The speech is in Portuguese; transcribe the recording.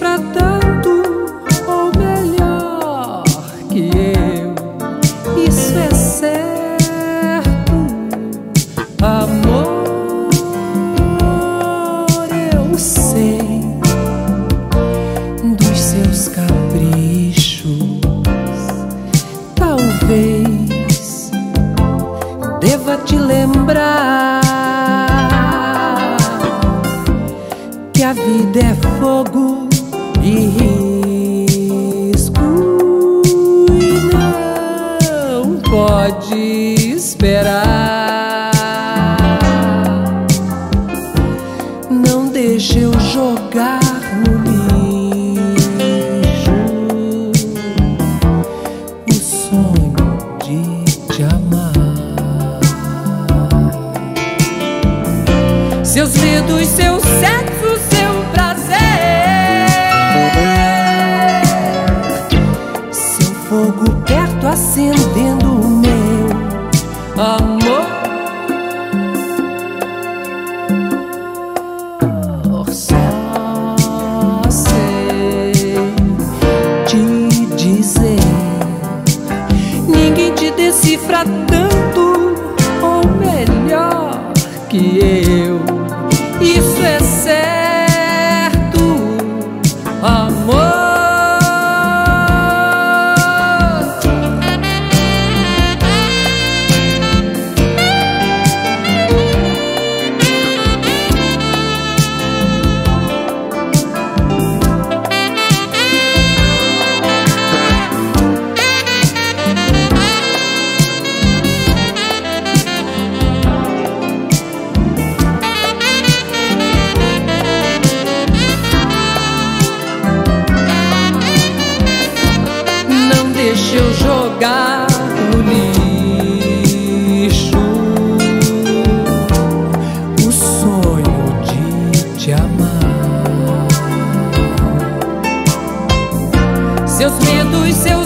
tratando, ou melhor que eu, isso é certo, amor. Eu sei dos seus caprichos, talvez deva te lembrar. Que a vida é fogo risco e não pode esperar. Não deixe eu jogar no lixo o sonho de te amar. Seus medos, seu sexo, acendendo o meu amor. Só sei te dizer, ninguém te decifra tanto ou melhor que eu. jogar no lixo o sonho de te amar. Seus medos, seus